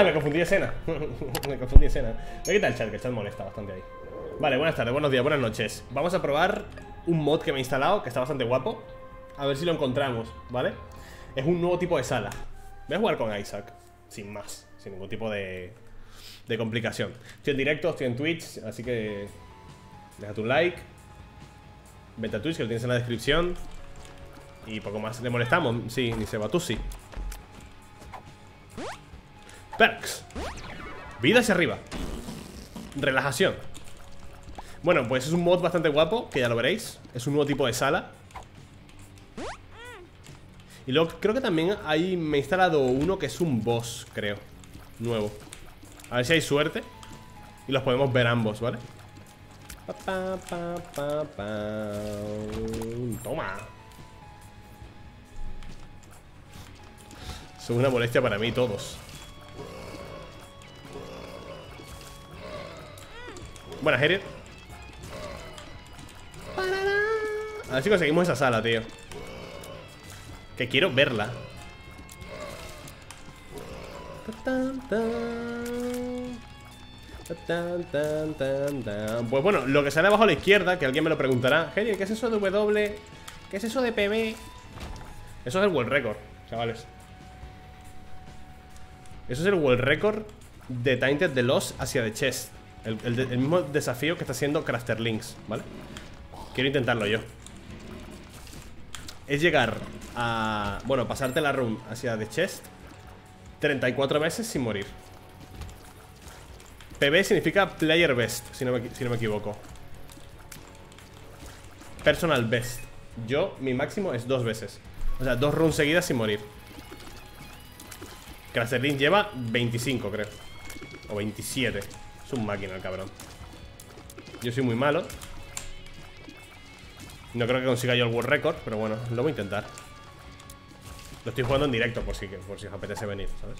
Ah, me confundí de escena. me confundí de escena. Voy a quitar el chat, que el chat molesta bastante ahí. Vale, buenas tardes, buenos días, buenas noches. Vamos a probar un mod que me he instalado, que está bastante guapo. A ver si lo encontramos, ¿vale? Es un nuevo tipo de sala. Voy a jugar con Isaac, sin más, sin ningún tipo de, complicación. Estoy en directo, estoy en Twitch, así que déjate un like. Vete a Twitch, que lo tienes en la descripción. Y poco más. ¿Le molestamos? Sí. Tú sí. Perks. Vida hacia arriba. Relajación. Bueno, pues es un mod bastante guapo, que ya lo veréis. Es un nuevo tipo de sala. Y luego creo que también ahí me he instalado uno que es un boss, creo. Nuevo. A ver si hay suerte. Y los podemos ver ambos, ¿vale? Pa, pa, pa, Toma. Son una molestia para mí todos. Buenas, Harriet. A ver si conseguimos esa sala, tío. Que quiero verla. Pues bueno, lo que sale abajo a la izquierda, que alguien me lo preguntará. Harriet, ¿qué es eso de W? ¿Qué es eso de PB? Eso es el World Record, chavales. Eso es el World Record de Tainted the Lost hacia The Chest. El, mismo desafío que está haciendo Craster Links, ¿vale? Quiero intentarlo yo. Es llegar a... Bueno, pasarte la room hacia The Chest 34 veces sin morir. PB significa Player Best, si no me, si no me equivoco. Personal Best. Yo, mi máximo es dos veces. O sea, dos runs seguidas sin morir. Craster Links lleva 25, creo. O 27. Es un máquina el cabrón. Yo soy muy malo. No creo que consiga yo el World Record Pero bueno, lo voy a intentar. Lo estoy jugando en directo por si, por si os apetece venir, ¿sabes?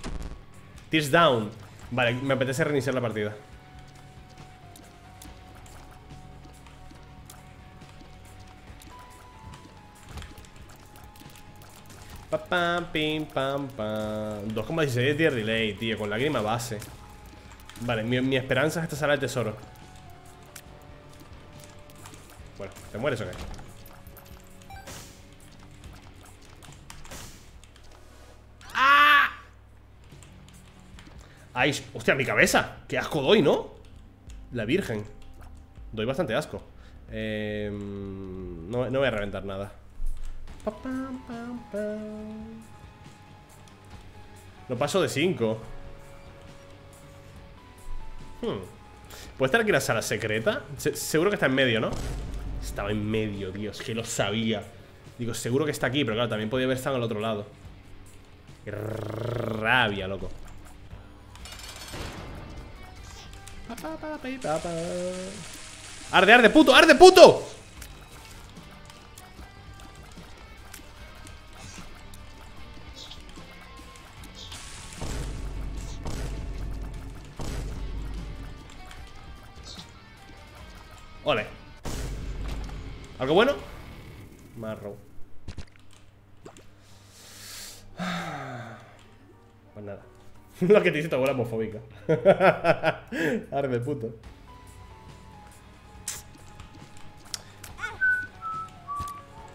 Tears down. Vale, me apetece reiniciar la partida. Pam, pim, pam, pam. 2,16 de relay, tío Con lágrima base Vale, mi, esperanza es esta sala del tesoro Bueno, ¿te mueres o qué? ¡Ah! ¡Ay! ¡Hostia, mi cabeza! ¡Qué asco doy, ¿no? La virgen Doy bastante asco eh, no, no voy a reventar nada Lo paso de 5 Hmm. ¿Puede estar aquí la sala secreta? seguro que está en medio, ¿no? Estaba en medio, Dios, que lo sabía Digo, seguro que está aquí, pero claro, también podía haber estado al otro lado Qué rabia, loco ¡Arde, arde, puto! ¡Arde, puto! Lo que te dice tu abuela homofóbica Arde puto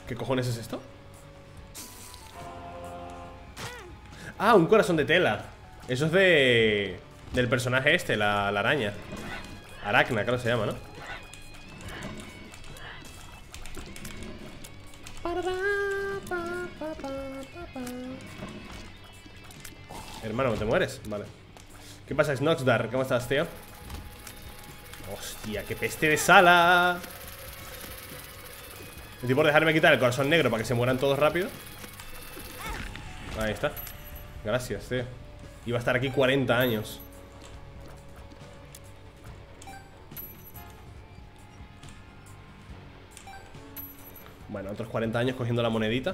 ¿Qué cojones es esto? Ah, un corazón de tela Eso es de... Del personaje este, la, la araña Aracna, creo que se llama, ¿no? Hermano, ¿te mueres? Vale. ¿Qué pasa, Snoxdar? ¿Cómo estás, tío? Hostia, qué peste de sala. Estoy por dejarme quitar el corazón negro Para que se mueran todos rápido. Ahí está. Gracias, tío. Iba a estar aquí 40 años. Bueno, otros 40 años cogiendo la monedita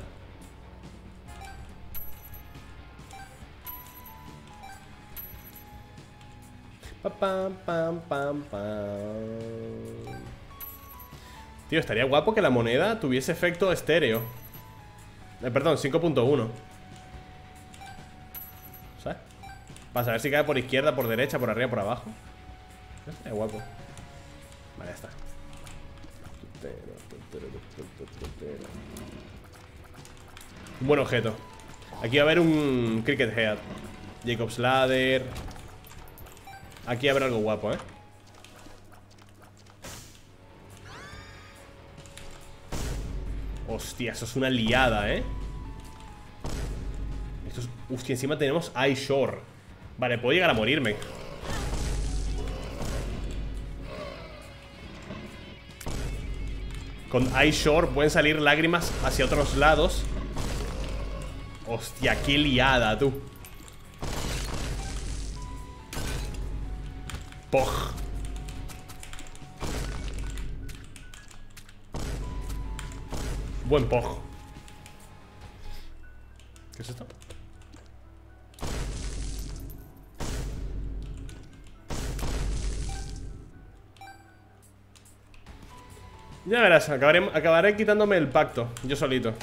Tío, estaría guapo que la moneda tuviese efecto estéreo. Eh, Perdón, 5.1 ¿Sabes? Para saber si cae por izquierda, por derecha, por arriba, por abajo. Es guapo. Vale, ya está. Un buen objeto. Aquí va a haber un Cricket Head. Jacob's Ladder Aquí haber algo guapo, ¿eh? Hostia, eso es una liada, ¿eh? Esto es... Hostia, encima tenemos Ice Shore Vale, puedo llegar a morirme Con Ice Shore pueden salir lágrimas hacia otros lados Hostia, qué liada, tú Pog. Buen pog. ¿Qué es esto? Ya verás, acabaré, acabaré quitándome el pacto Yo solito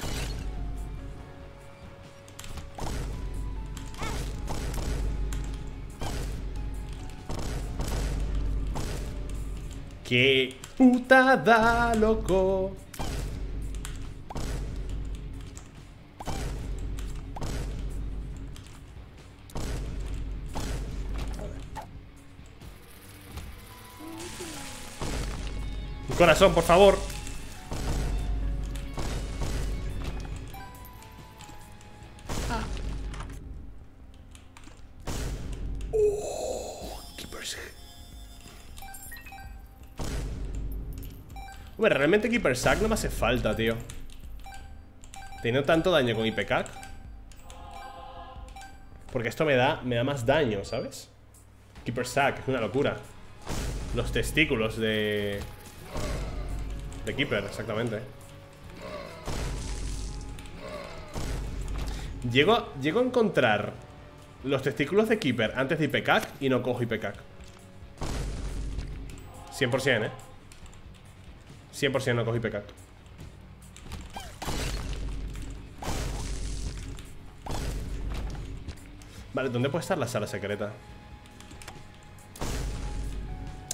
Qué putada, loco corazón, por favor Hombre, realmente Keeper Sack no me hace falta, tío. Teniendo tanto daño con IPCAC Porque esto me da, me da más daño, ¿sabes? Keeper Sack, es una locura. Los testículos de... De Keeper, exactamente. Llego, llego a encontrar Los testículos de Keeper antes de IPCAC Y no cojo IPCAC 100%, eh 100% no cojo IPCAC Vale, ¿dónde puede estar la sala secreta?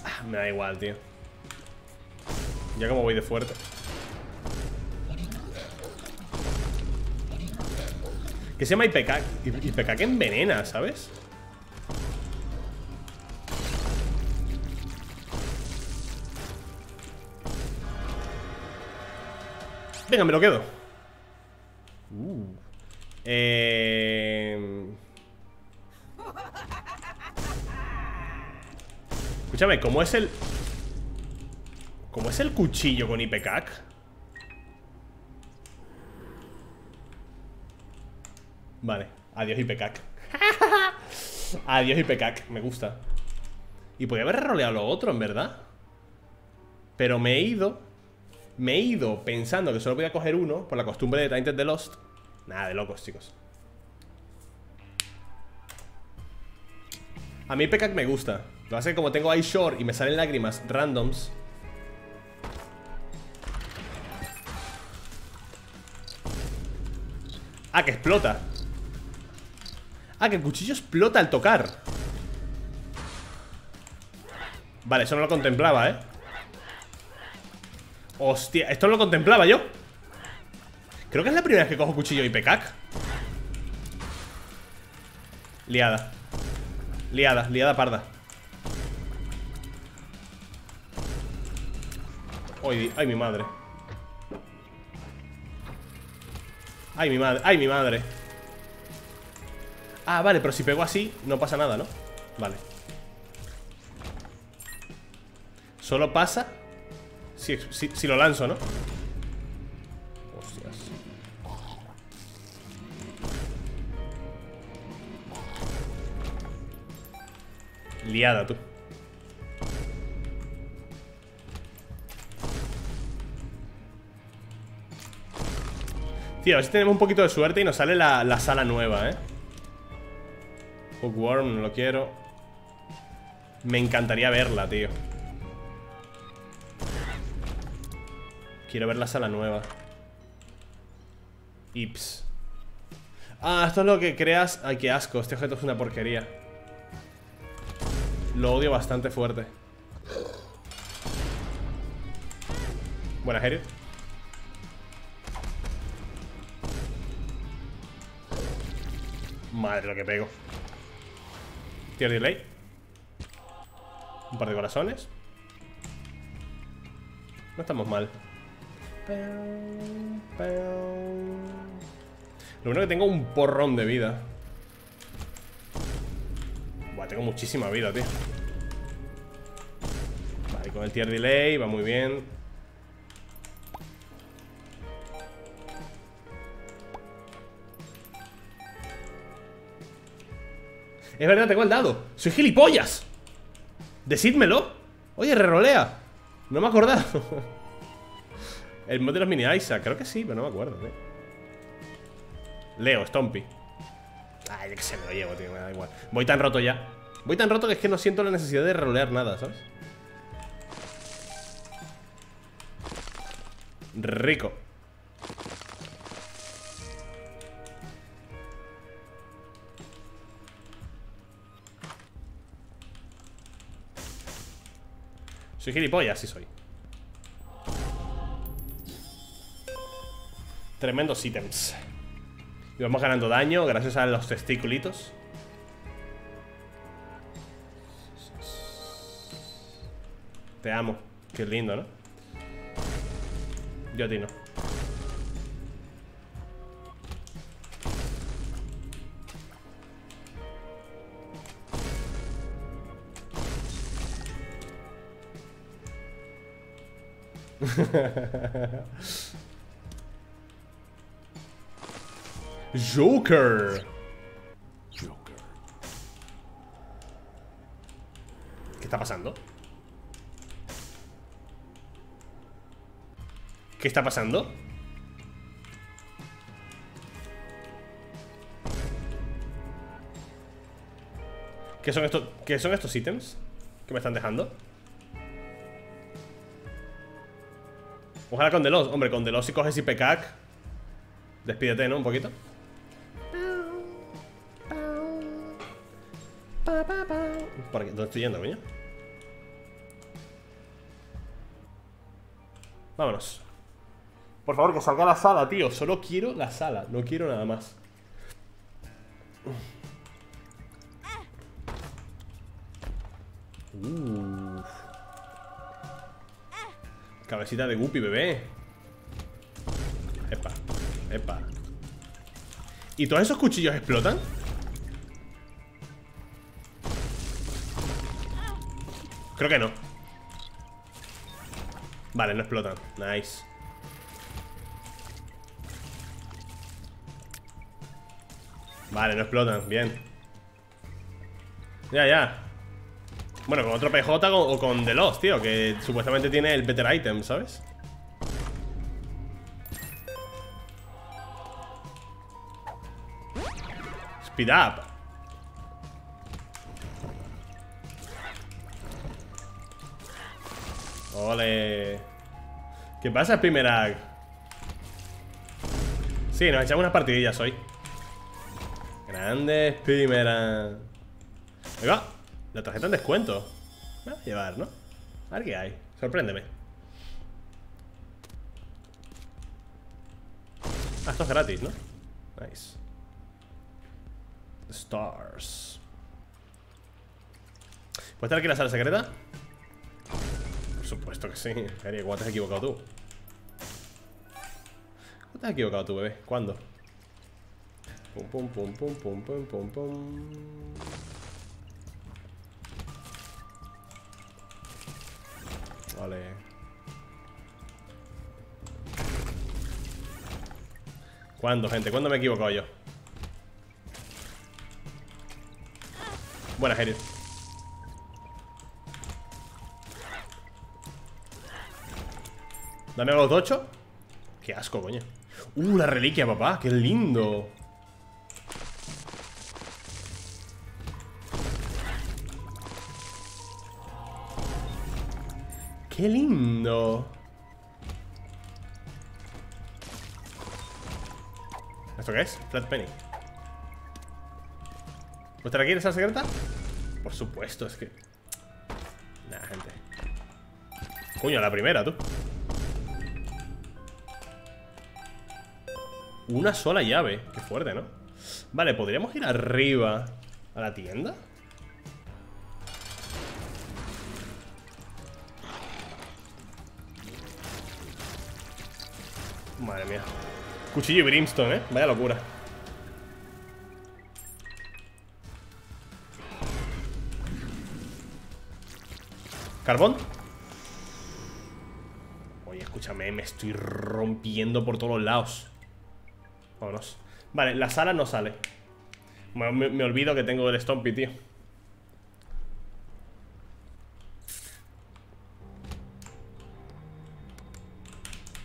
Ah, me da igual, tío ya como voy de fuerte Que se llama IPK que envenena, ¿sabes? Venga, me lo quedo uh. eh... Escúchame, ¿cómo es el...? ¿Cómo es el cuchillo con IPCAC? Vale, adiós IPCAC Adiós IPCAC, me gusta Y podría haber roleado lo otro, en verdad Pero me he ido Me he ido pensando que solo podía coger uno Por la costumbre de Tainted the Lost. Nada de locos, chicos. A mí IPCAC me gusta. Lo que pasa es que como tengo Ice Shore y me salen lágrimas randoms Ah, que explota. Ah, que el cuchillo explota al tocar. Vale, eso no lo contemplaba, ¿eh? Hostia, esto lo contemplaba yo. Creo que es la primera vez que cojo cuchillo y pecac. Liada. Liada, liada parda. Ay, ay mi madre. Ay, mi madre, ay, mi madre. Ah, vale, pero si pego así No pasa nada, ¿no? Vale. Solo pasa Si, lo lanzo, ¿no? Hostias Liada, tú Tío, a ver si tenemos un poquito de suerte y nos sale la, sala nueva, ¿eh? Hookworm, no lo quiero Me encantaría verla, tío Quiero ver la sala nueva Ips Ah, esto es lo que creas Ay, qué asco, este objeto es una porquería Lo odio bastante fuerte. Buena, Harry. Madre lo que pego. Tier delay. Un par de corazones. No estamos mal. Lo bueno que tengo un porrón de vida. Buah, tengo muchísima vida, tío. Vale, con el tier delay va muy bien. Es verdad, tengo el dado. ¡Soy gilipollas! Decídmelo. Oye, rerolea. No me he acordado. el mod de los mini Isaac. Creo que sí, pero no me acuerdo, tío. Leo, Stompy. Ay, que se me lo llevo, tío. Me da igual. Voy tan roto ya. Voy tan roto que es que no siento la necesidad de rerolear nada, ¿sabes? Rico. Soy gilipollas, sí soy Tremendos ítems. Y vamos ganando daño gracias a los testiculitos. Te amo. Qué lindo, ¿no? Yo a Joker. Joker. ¿Qué está pasando? ¿Qué está pasando? ¿Qué son estos, qué son estos ítems que me están dejando? Ojalá con Delos. Hombre, con Delos si coges IPCAC. Despídete, ¿no? Un poquito. ¿Por aquí? ¿Dónde estoy yendo, coño? Vámonos. Por favor, que salga la sala, tío. Solo quiero la sala. No quiero nada más. Uff. Cabecita de Guppy, bebé Epa, epa ¿Y todos esos cuchillos explotan? Creo que no. Vale, no explotan Nice. Vale, no explotan, bien. Ya, ya. Bueno, con otro PJ o con The Lost, tío Que supuestamente tiene el better item, ¿sabes? Speed up Ole ¿Qué pasa, Primera? Sí, nos echamos unas partidillas hoy Grandes Primera Venga la tarjeta en descuento. Me voy a llevar, ¿no? A ver qué hay. Sorpréndeme. Ah, esto es gratis, ¿no? Nice. Stars. ¿Puedes estar aquí la sala secreta? Por supuesto que sí. ¿Cómo te has equivocado tú? ¿Cómo te has equivocado tú, bebé? ¿Cuándo? Pum, pum, pum, pum, pum, pum, pum, pum. Vale. ¿Cuándo, gente? ¿Cuándo me he equivocado yo? Buena, Herit. Dame a los 8 Qué asco, coño. Uh, la reliquia, papá, qué lindo. ¡Qué lindo! ¿Esto qué es? Flat Penny. ¿Vuestra aquí esa secreta? Por supuesto, es que... Coño, la primera, tú Una sola llave Qué fuerte, ¿no? Vale, ¿podríamos ir arriba a la tienda? Madre mía Cuchillo y brimstone, ¿eh? Vaya locura ¿Carbón? Oye, escúchame, me estoy rompiendo por todos lados Vámonos Vale, la sala no sale. Me, olvido que tengo el Stompy, tío.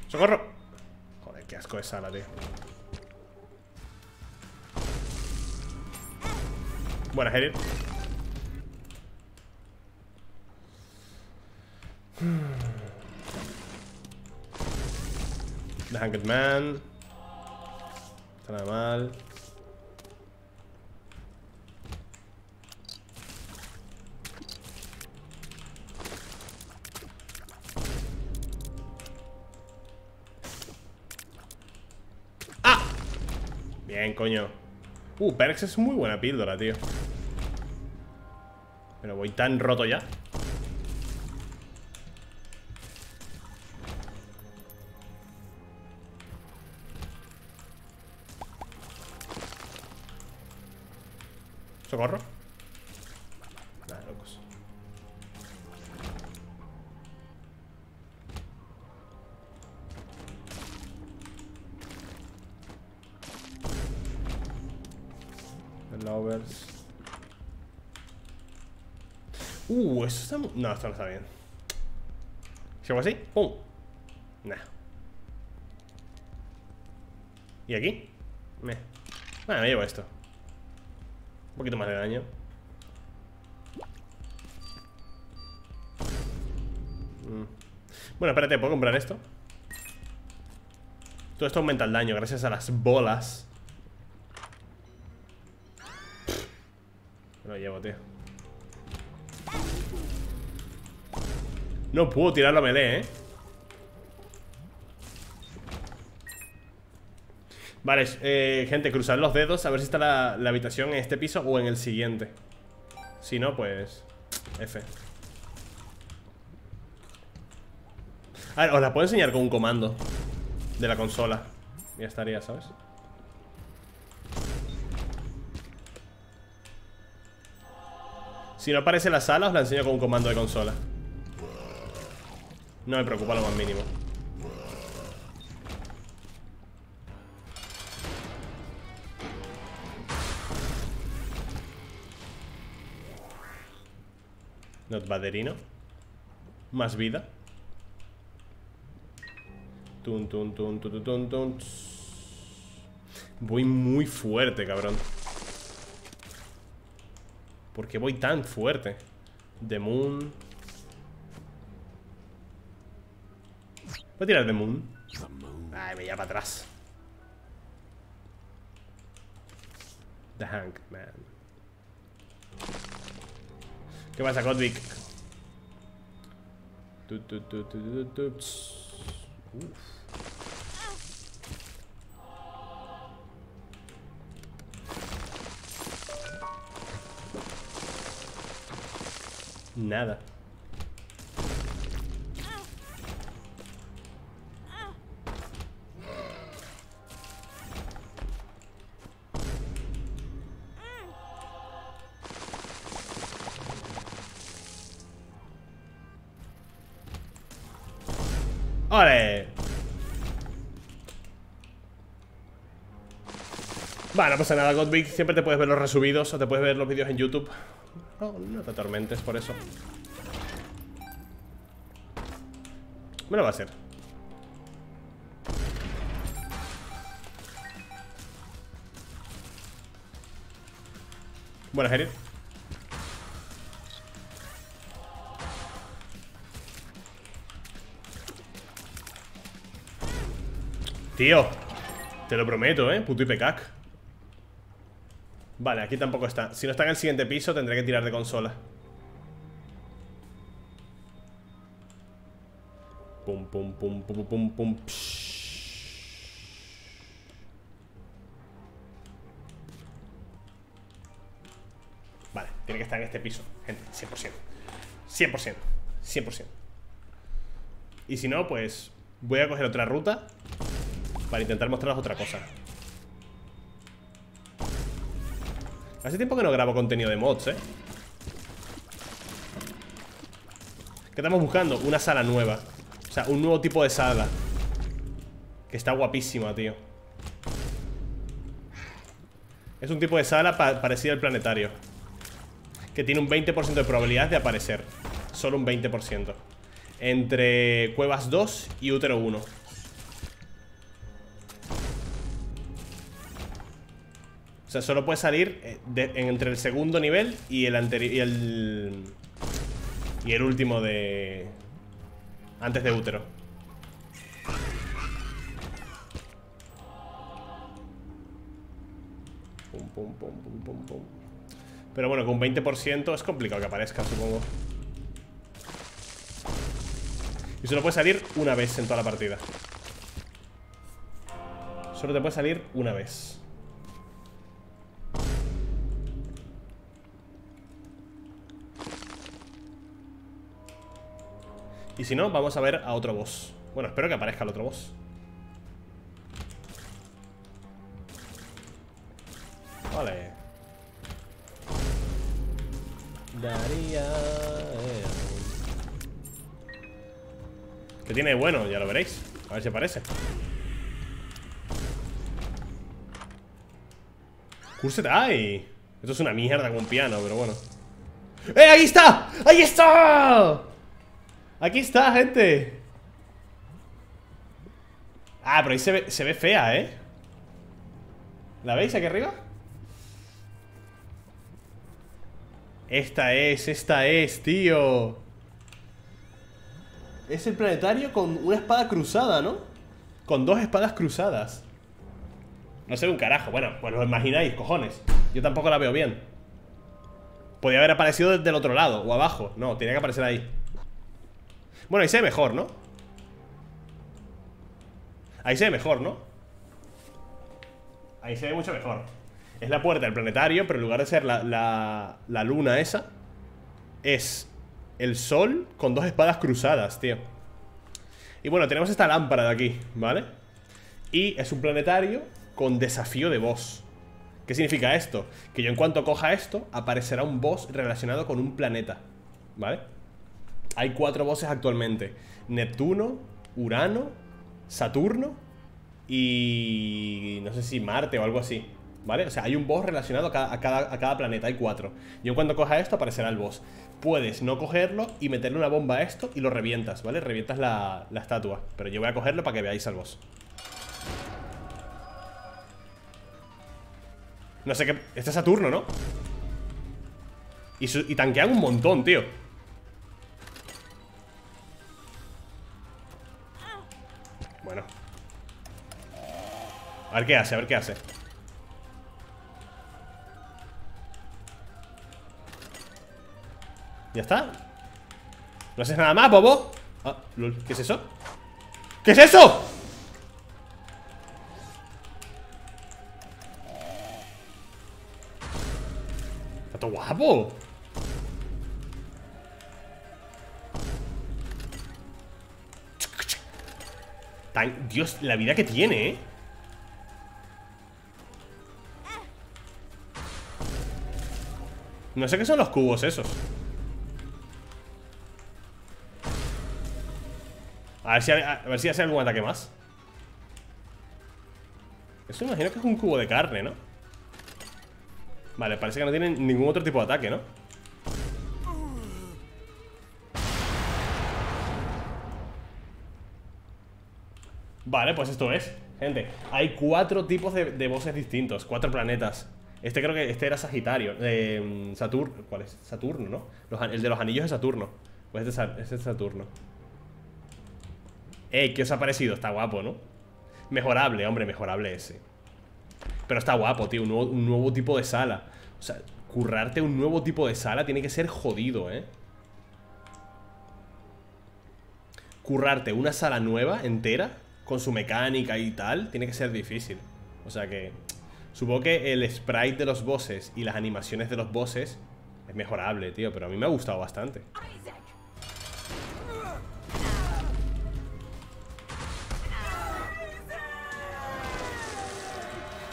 ¡Socorro! Qué asco de sala, tío. Buena, Herir The Hanged Man Nada mal. Bien, coño. Uh, Perks es muy buena píldora, tío. Pero voy tan roto ya ¿Socorro? Nada, locos Lovers. Uh, eso está... No, esto no está bien. Si hago así, ¡pum! Nah. ¿Y aquí? Me. Bueno, me llevo esto. Poquito más de daño. Mm. Bueno, espérate, ¿puedo comprar esto? Todo esto aumenta el daño gracias a las bolas lo llevo, tío No puedo tirar la melee, eh Vale, eh, gente, cruzad los dedos A ver si está la, la habitación en este piso O en el siguiente Si no, pues... F A ver, os la puedo enseñar con un comando De la consola Ya estaría, ¿sabes? Si no aparece la sala, os la enseño con un comando de consola. No me preocupa lo más mínimo. Baderino. Más vida. Tun, tun, tun, tun, tun, tun. Voy muy fuerte, cabrón. ¿Por qué voy tan fuerte? The Moon Voy a tirar The Moon Ay, me lleva para atrás The Hank Man ¿Qué pasa, Uf. Nada. Vale, no pasa nada, Godbig Siempre te puedes ver los resubidos o te puedes ver los vídeos en YouTube. No, no te atormentes por eso. Me lo va a hacer. Buena, Herir Tío Te lo prometo, eh Puto IPCAC Vale, aquí tampoco está Si no está en el siguiente piso tendré que tirar de consola Pum, pum, pum, pum, pum, pum. Vale, tiene que estar en este piso, gente, 100%. 100%. 100%. Y si no, pues voy a coger otra ruta para intentar mostraros otra cosa. Hace tiempo que no grabo contenido de mods, ¿eh? ¿Qué estamos buscando? Una sala nueva. O sea, un nuevo tipo de sala. Que está guapísima, tío. Es un tipo de sala parecida al planetario. Que tiene un 20% de probabilidad de aparecer. Solo un 20% Entre Cuevas 2 y Útero 1 O sea, solo puede salir eh, entre el segundo nivel y el anterior. Y el. Y el último de. Antes de útero. Pum, pum, pum, pum, pum, pum. Pero bueno, con 20% es complicado que aparezca, supongo. Y solo puede salir una vez en toda la partida. Solo te puede salir una vez. Y si no, vamos a ver a otro boss Bueno, espero que aparezca el otro boss Vale Daría eh. ¿Qué tiene bueno? Ya lo veréis A ver si aparece Curset ¡Ay! Esto es una mierda con piano, pero bueno ¡Eh! ¡Ahí está! ¡Ahí está! Aquí está, gente. Ah, pero ahí se ve, se ve fea, ¿eh? ¿La veis aquí arriba? Esta es, esta es, tío. Es el planetario con una espada cruzada, ¿no? Con dos espadas cruzadas. No sé un carajo. Bueno, pues lo imagináis, cojones. Yo tampoco la veo bien. Podría haber aparecido desde el otro lado o abajo. No, tenía que aparecer ahí bueno, ahí se ve mejor, ¿no? Ahí se ve mejor, ¿no? Ahí se ve mucho mejor Es la puerta del planetario Pero en lugar de ser la, la, luna esa Es el sol con dos espadas cruzadas, tío Y bueno, tenemos esta lámpara de aquí, ¿vale? Y es un planetario con desafío de boss ¿Qué significa esto? Que yo en cuanto coja esto Aparecerá un boss relacionado con un planeta ¿Vale? Hay cuatro bosses actualmente. Neptuno, Urano, Saturno y... no sé si Marte o algo así. ¿Vale? O sea, hay un boss relacionado a cada, planeta, hay cuatro. Yo cuando coja esto aparecerá el boss. Puedes no cogerlo y meterle una bomba a esto y lo revientas, ¿vale? Revientas la, estatua. Pero yo voy a cogerlo para que veáis al boss. No sé qué... Este es Saturno, ¿no? Y tanquean un montón, tío ver qué hace, a ver qué hace ¿Ya está? ¿No haces nada más, bobo? Ah, ¿qué es eso? ¿Qué es eso? Está todo guapo Dios, la vida que tiene, ¿eh? No sé qué son los cubos esos A ver si, a ver si hace algún ataque más Eso imagino que es un cubo de carne, ¿no? Vale, parece que no tienen ningún otro tipo de ataque, ¿no? Vale, pues esto es, gente Hay cuatro tipos de, de bosses distintos Cuatro planetas Este creo que este era Sagitario eh, Saturno, ¿cuál es? Saturno, ¿no? el de los anillos de Saturno Pues este, es Saturno Ey, ¿qué os ha parecido? Está guapo, ¿no? Mejorable, hombre, mejorable ese Pero está guapo, tío un nuevo, un nuevo tipo de sala O sea, currarte un nuevo tipo de sala Tiene que ser jodido, ¿eh? currarte una sala nueva entera, con su mecánica y tal, tiene que ser difícil. O sea que... Supongo que el sprite de los bosses y las animaciones de los bosses es mejorable, tío, pero a mí me ha gustado bastante.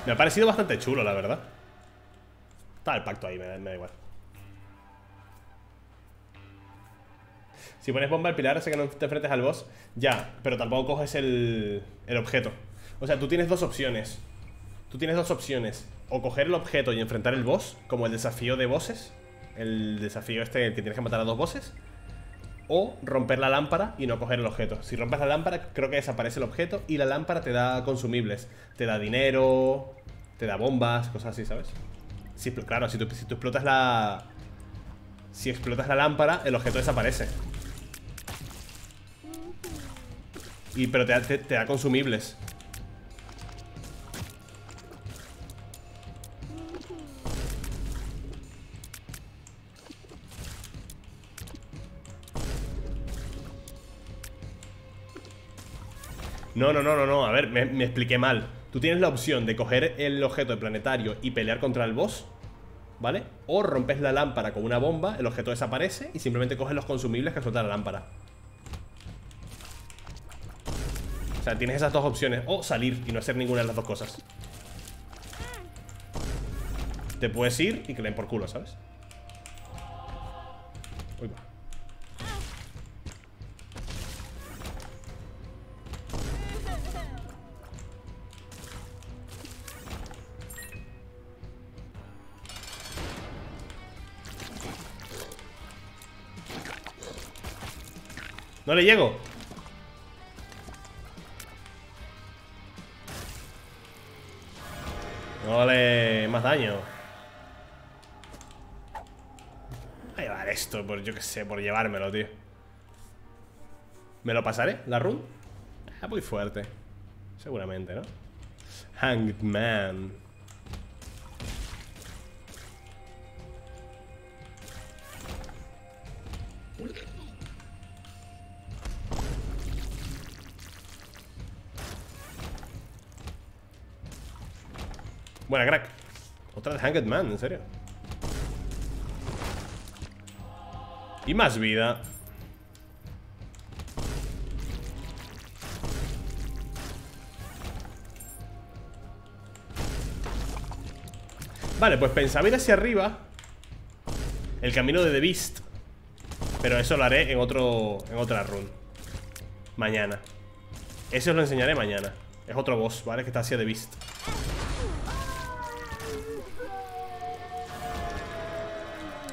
Me ha parecido bastante chulo, la verdad. Está el pacto ahí, me da, igual. Si pones bomba al pilar hace que no te enfrentes al boss Ya, pero tampoco coges el, el objeto O sea, tú tienes dos opciones Tú tienes dos opciones O coger el objeto y enfrentar el boss Como el desafío de bosses El desafío este, el que tienes que matar a dos bosses. O romper la lámpara y no coger el objeto. Si rompes la lámpara, creo que desaparece el objeto Y la lámpara te da consumibles. Te da dinero, te da bombas, cosas así, ¿sabes? Si, claro, si tú, explotas la... Si explotas la lámpara, el objeto desaparece. Y, Pero te, te da consumibles No, no, no, no, no, a ver, me, expliqué mal. Tú tienes la opción de coger el objeto de planetario y pelear contra el boss ¿Vale? O rompes la lámpara con una bomba, el objeto desaparece y simplemente coges los consumibles que suelta la lámpara. O sea, tienes esas dos opciones. O salir y no hacer ninguna de las dos cosas. Te puedes ir y que le den por culo, ¿sabes? No le llego No vale más daño Voy a llevar esto por, yo que sé, por llevármelo, tío ¿Me lo pasaré? ¿La run? Ah, muy fuerte Seguramente, ¿no? Hanged Man Buena, crack. Otra de Hanged Man, en serio. Y más vida. Vale, pues pensaba ir hacia arriba El camino de The Beast Pero eso lo haré en otro En otra run Mañana Eso os lo enseñaré mañana Es otro boss, ¿vale? Que está hacia The Beast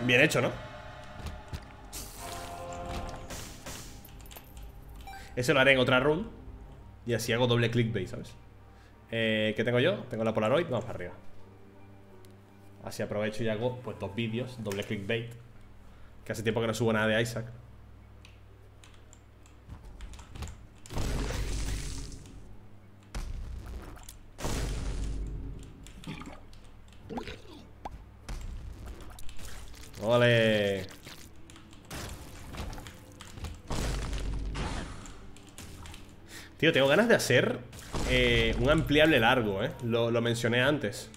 Bien hecho, ¿no? Ese lo haré en otra run Y así hago doble clickbait, ¿sabes? Eh, ¿Qué tengo yo? Tengo la Polaroid, vamos para arriba Así aprovecho y hago pues dos vídeos, doble clickbait Que hace tiempo que no subo nada de Isaac Vale. Tío, tengo ganas de hacer eh, un ampliable largo, ¿eh? Lo, lo, mencioné antes.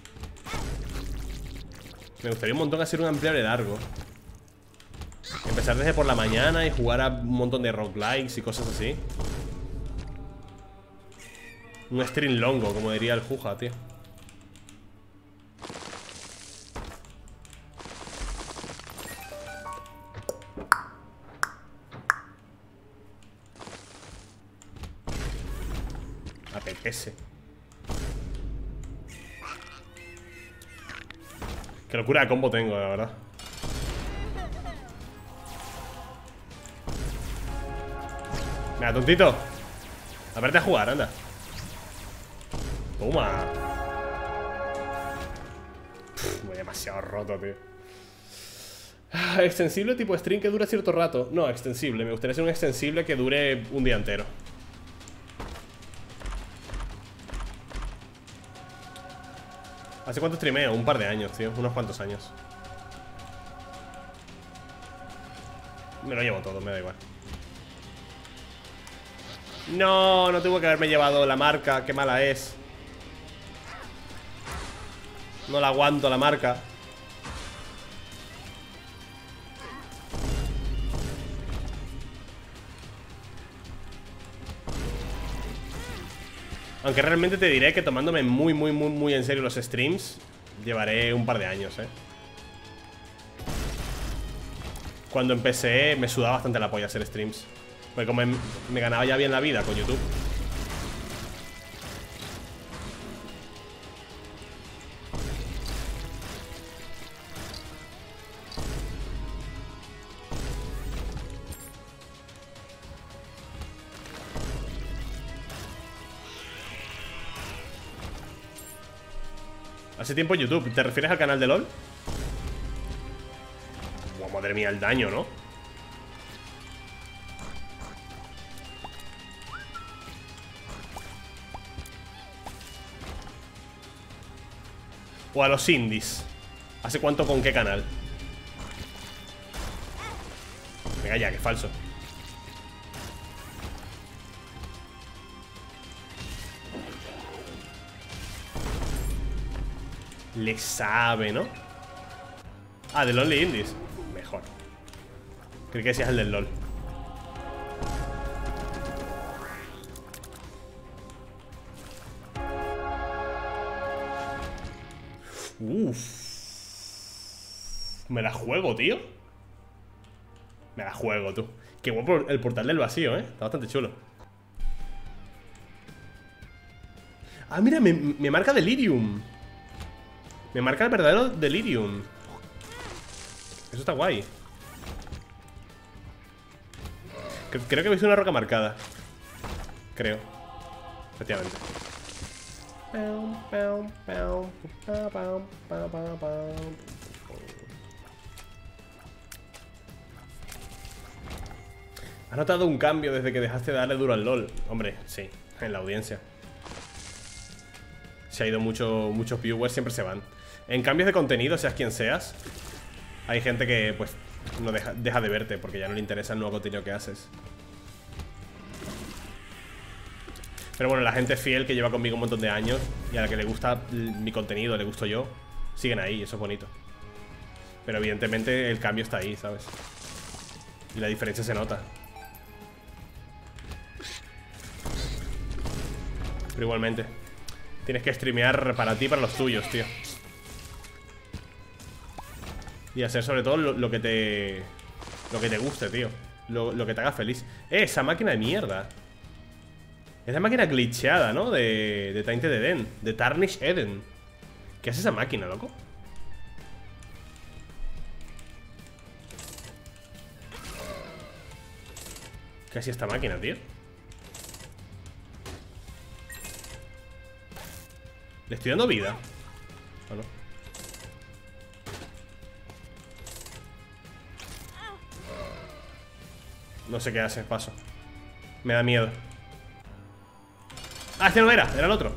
Me gustaría un montón hacer un ampliable largo. Empezar desde por la mañana y jugar a un montón de roguelikes y cosas así. Un stream longo, como diría el Juja, tío. Locura de combo tengo, la verdad. Mira, tontito. Aparte a jugar, anda. Toma. Voy demasiado roto, tío. Ah, Extensible tipo string que dura cierto rato. No, extensible, me gustaría hacer un extensible que dure un día entero ¿Hace cuánto streameo? Un par de años, tío. Unos cuantos años. Me lo llevo todo, me da igual. No, no tuvo que haberme llevado la marca Qué mala es No la aguanto la marca Aunque realmente te diré que tomándome muy, muy, muy, muy en serio los streams Llevaré un par de años, eh Cuando empecé me sudaba bastante la polla hacer streams. Porque como me ganaba ya bien la vida con YouTube Hace tiempo en YouTube. ¿Te refieres al canal de LOL? madre mía, el daño, ¿no? O a los indies ¿Hace cuánto con qué canal? Venga ya, que falso Le sabe, ¿no? Ah, de Lonely Indies. Mejor. Creo que ese es el del LOL. Uff Me la juego, tío. Me la juego, tú. Qué guapo el portal del vacío, ¿eh? Está bastante chulo. Ah, mira, me, me marca Delirium me marca el verdadero Delirium. Eso está guay. Creo que he visto una roca marcada. Creo. Efectivamente. ¿Has notado un cambio desde que dejaste de darle duro al LOL? Hombre, sí, en la audiencia Se ha ido mucho, muchos viewers, siempre se van. En cambios de contenido, seas quien seas Hay gente que, pues, no deja, deja de verte Porque ya no le interesa el nuevo contenido que haces. Pero bueno, la gente fiel que lleva conmigo un montón de años Y a la que le gusta mi contenido, le gusto yo Siguen ahí, eso es bonito. Pero evidentemente el cambio está ahí, ¿sabes? Y la diferencia se nota. Pero igualmente Tienes que streamear para ti y para los tuyos, tío y hacer sobre todo lo, que te... Lo que te guste, tío lo, que te haga feliz ¡Eh! Esa máquina de mierda Esa máquina glitcheada, ¿no? De, de Tainted Eden De Tarnish Eden ¿Qué es esa máquina, loco? ¿Qué es esta máquina, tío? Le estoy dando vida. No sé qué hace, paso. Me da miedo. Ah, este no era, era el otro.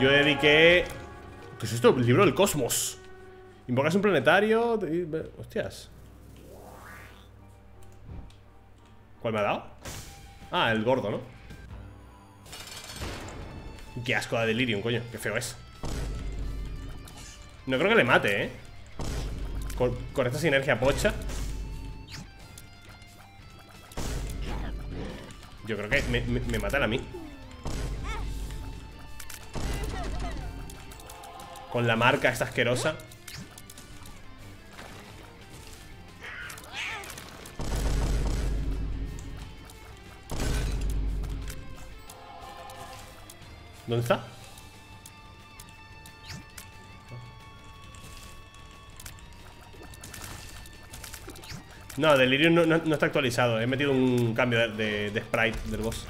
Yo dediqué... ¿Qué es esto? El libro del cosmos. Invocas un planetario Hostias ¿Cuál me ha dado? Ah, el gordo, ¿no? Qué asco de Delirium, coño, qué feo es. No creo que le mate, eh Con, esta sinergia pocha. Yo creo que me, me, matan a mí. Con la marca esta asquerosa ¿Dónde está? No, Delirium no, está actualizado. He metido un cambio de, de, sprite del boss.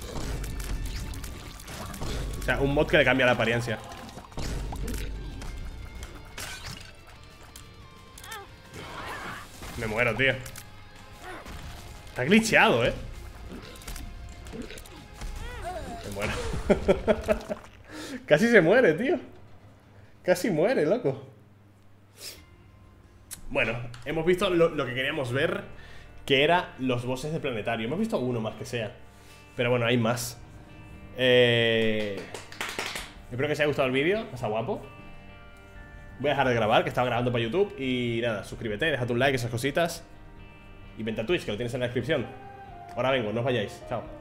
O sea, un mod que le cambia la apariencia. Me muero, tío. Está glitcheado, eh. Me muero Casi se muere, tío. Casi muere, loco. Bueno, hemos visto lo, que queríamos ver Que era los bosses de planetario. Hemos visto uno más que sea Pero bueno, hay más. Eh... Espero que os haya gustado el vídeo Está guapo. Voy a dejar de grabar, que estaba grabando para YouTube Y nada, suscríbete, deja tu like, esas cositas. Y vente a Twitch, que lo tienes en la descripción. Ahora vengo, no os vayáis, chao